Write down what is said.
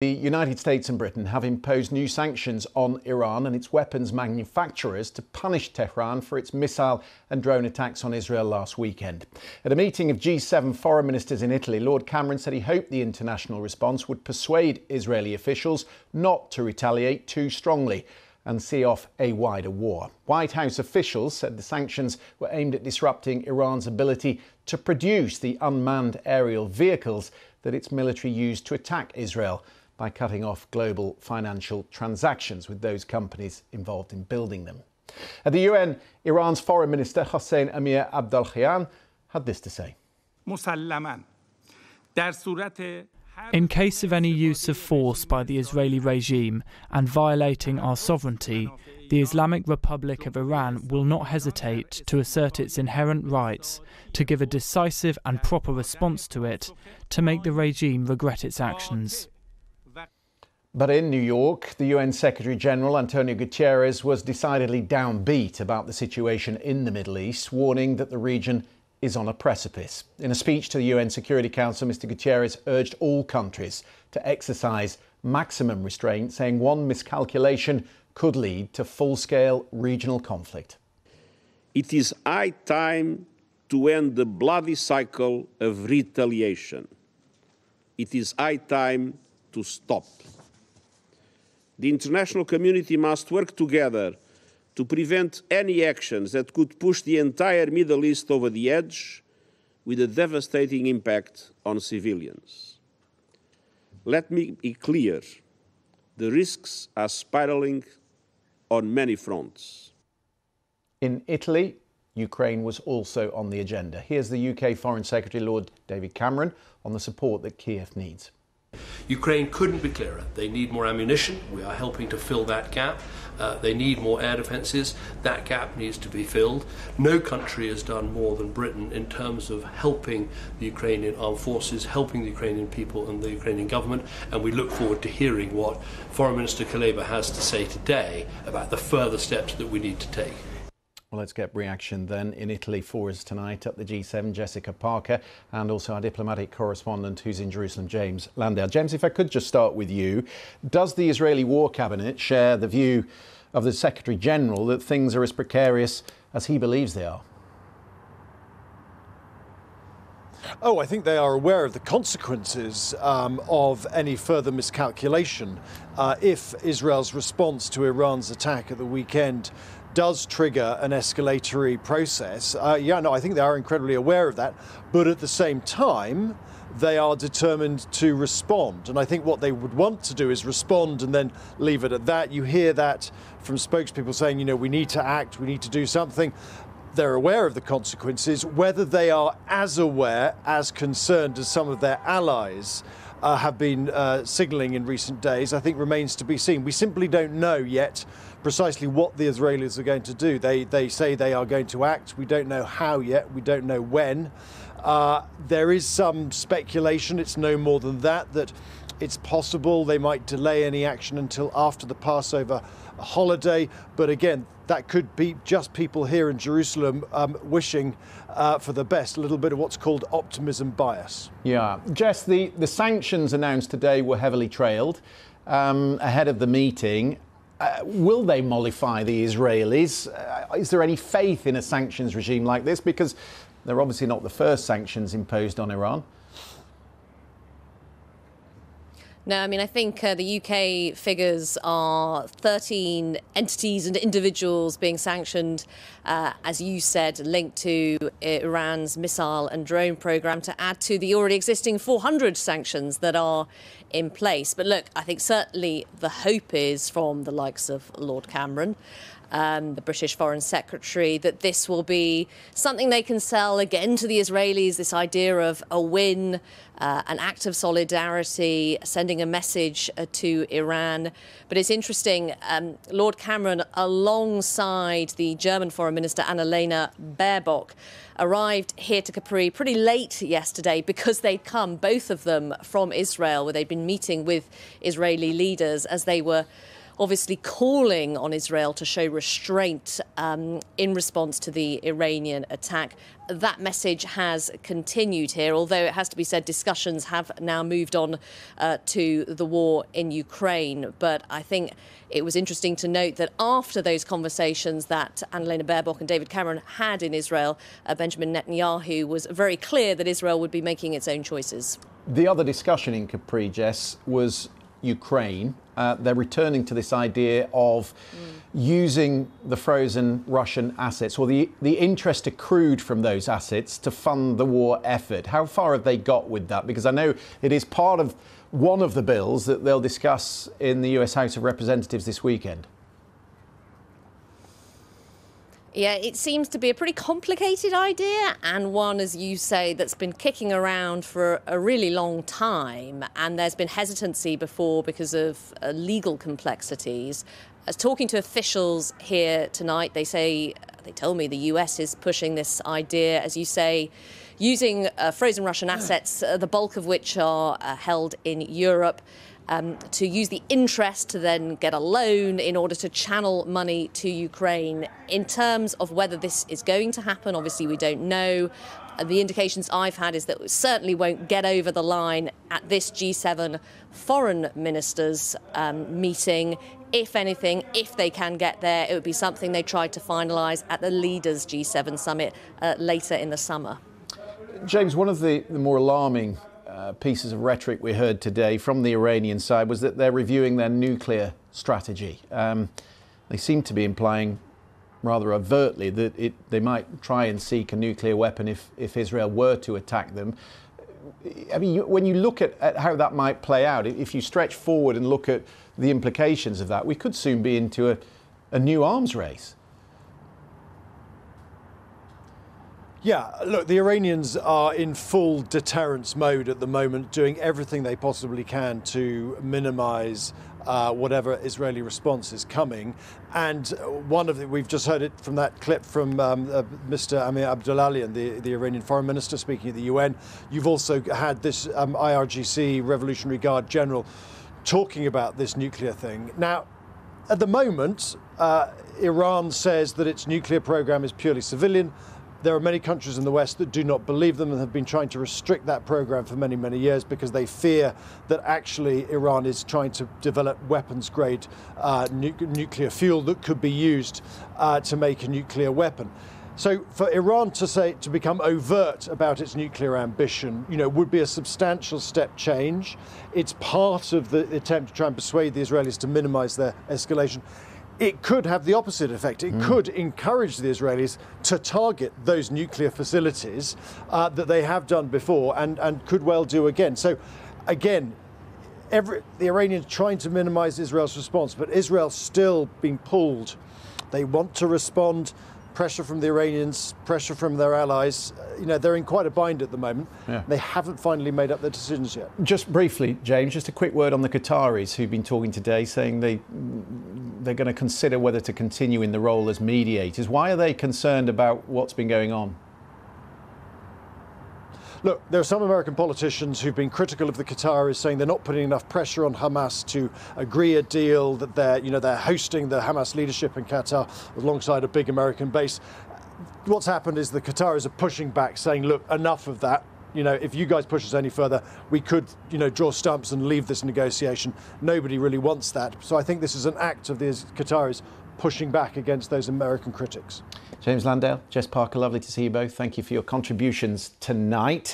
The United States and Britain have imposed new sanctions on Iran and its weapons manufacturers to punish Tehran for its missile and drone attacks on Israel last weekend. At a meeting of G7 foreign ministers in Italy, Lord Cameron said he hoped the international response would persuade Israeli officials not to retaliate too strongly and see off a wider war. White House officials said the sanctions were aimed at disrupting Iran's ability to produce the unmanned aerial vehicles that its military used to attack Israel by cutting off global financial transactions with those companies involved in building them. At the UN, Iran's Foreign Minister Hossein Amir Abdollahian had this to say. In case of any use of force by the Israeli regime and violating our sovereignty, the Islamic Republic of Iran will not hesitate to assert its inherent rights, to give a decisive and proper response to it, to make the regime regret its actions. But in New York, the UN Secretary General Antonio Guterres was decidedly downbeat about the situation in the Middle East, warning that the region is on a precipice. In a speech to the UN Security Council, Mr. Guterres urged all countries to exercise maximum restraint, saying one miscalculation could lead to full scale regional conflict. It is high time to end the bloody cycle of retaliation. It is high time to stop. The international community must work together to prevent any actions that could push the entire Middle East over the edge with a devastating impact on civilians. Let me be clear the risks are spiraling on many fronts. In Italy, Ukraine was also on the agenda. Here's the UK Foreign Secretary Lord David Cameron on the support that Kiev needs. Ukraine couldn't be clearer. They need more ammunition. We are helping to fill that gap. Uh, they need more air defences. That gap needs to be filled. No country has done more than Britain in terms of helping the Ukrainian armed forces, helping the Ukrainian people and the Ukrainian government. And we look forward to hearing what Foreign Minister Kuleba has to say today about the further steps that we need to take. Well, let's get reaction then in Italy for us tonight at the G7, Jessica Parker, and also our diplomatic correspondent who's in Jerusalem, James Landale. James, if I could just start with you, does the Israeli War Cabinet share the view of the Secretary General that things are as precarious as he believes they are? Oh, I think they are aware of the consequences um, of any further miscalculation. Uh, if Israel's response to Iran's attack at the weekend does trigger an escalatory process. Uh, yeah, no, I think they are incredibly aware of that. But at the same time, they are determined to respond. And I think what they would want to do is respond and then leave it at that. You hear that from spokespeople saying, you know, we need to act, we need to do something. They're aware of the consequences. Whether they are as aware, as concerned as some of their allies uh, have been uh, signalling in recent days, I think remains to be seen. We simply don't know yet precisely what the Israelis are going to do. They, they say they are going to act. We don't know how yet. We don't know when. Uh, there is some speculation, it's no more than that, that it's possible they might delay any action until after the Passover holiday. But again, that could be just people here in Jerusalem um, wishing uh, for the best, a little bit of what's called optimism bias. Yeah. Jess, the, the sanctions announced today were heavily trailed um, ahead of the meeting. Uh, will they mollify the Israelis? Uh, is there any faith in a sanctions regime like this? Because they're obviously not the first sanctions imposed on Iran. No, I mean, I think uh, the UK figures are 13 entities and individuals being sanctioned, uh, as you said, linked to Iran's missile and drone program to add to the already existing 400 sanctions that are in place. But look, I think certainly the hope is from the likes of Lord Cameron um, the British Foreign Secretary, that this will be something they can sell again to the Israelis this idea of a win, uh, an act of solidarity, sending a message uh, to Iran. But it's interesting, um, Lord Cameron, alongside the German Foreign Minister Annalena Baerbock, arrived here to Capri pretty late yesterday because they'd come, both of them, from Israel, where they'd been meeting with Israeli leaders as they were obviously calling on Israel to show restraint um, in response to the Iranian attack. That message has continued here, although it has to be said discussions have now moved on uh, to the war in Ukraine. But I think it was interesting to note that after those conversations that Annalena Baerbock and David Cameron had in Israel, uh, Benjamin Netanyahu was very clear that Israel would be making its own choices. The other discussion in Capri, Jess, was Ukraine. Uh, they're returning to this idea of mm. using the frozen Russian assets or the, the interest accrued from those assets to fund the war effort. How far have they got with that? Because I know it is part of one of the bills that they'll discuss in the US House of Representatives this weekend. Yeah, it seems to be a pretty complicated idea and one, as you say, that's been kicking around for a really long time. And there's been hesitancy before because of uh, legal complexities. As talking to officials here tonight, they say, they tell me the US is pushing this idea, as you say, using uh, frozen Russian assets, uh, the bulk of which are uh, held in Europe um, to use the interest to then get a loan in order to channel money to Ukraine. In terms of whether this is going to happen, obviously we don't know. Uh, the indications I've had is that it certainly won't get over the line at this G7 foreign ministers um, meeting. If anything, if they can get there, it would be something they try to finalise at the leaders G7 summit uh, later in the summer. James, one of the, the more alarming pieces of rhetoric we heard today from the Iranian side was that they're reviewing their nuclear strategy. Um, they seem to be implying rather overtly that it, they might try and seek a nuclear weapon if, if Israel were to attack them. I mean, when you look at, at how that might play out, if you stretch forward and look at the implications of that, we could soon be into a, a new arms race. Yeah, look, the Iranians are in full deterrence mode at the moment, doing everything they possibly can to minimize uh, whatever Israeli response is coming. And one of the, we've just heard it from that clip from um, uh, Mr. Amir Abdollahian, the, the Iranian foreign minister speaking at the UN. You've also had this um, IRGC Revolutionary Guard general talking about this nuclear thing. Now, at the moment, uh, Iran says that its nuclear program is purely civilian. There are many countries in the West that do not believe them and have been trying to restrict that program for many, many years because they fear that actually Iran is trying to develop weapons grade uh, nu nuclear fuel that could be used uh, to make a nuclear weapon. So for Iran to say to become overt about its nuclear ambition, you know, would be a substantial step change. It's part of the attempt to try and persuade the Israelis to minimize their escalation it could have the opposite effect. It mm. could encourage the Israelis to target those nuclear facilities uh, that they have done before and, and could well do again. So, again, every, the Iranians trying to minimize Israel's response, but Israel still being pulled. They want to respond pressure from the Iranians, pressure from their allies. You know, they're in quite a bind at the moment. Yeah. They haven't finally made up their decisions yet. Just briefly, James, just a quick word on the Qataris who've been talking today, saying they they're going to consider whether to continue in the role as mediators. Why are they concerned about what's been going on? Look, there are some American politicians who've been critical of the Qataris, saying they're not putting enough pressure on Hamas to agree a deal. That they're, you know, they're hosting the Hamas leadership in Qatar alongside a big American base. What's happened is the Qataris are pushing back, saying, "Look, enough of that you know, if you guys push us any further, we could, you know, draw stumps and leave this negotiation. Nobody really wants that. So I think this is an act of the Qataris pushing back against those American critics. James Landale, Jess Parker, lovely to see you both. Thank you for your contributions tonight.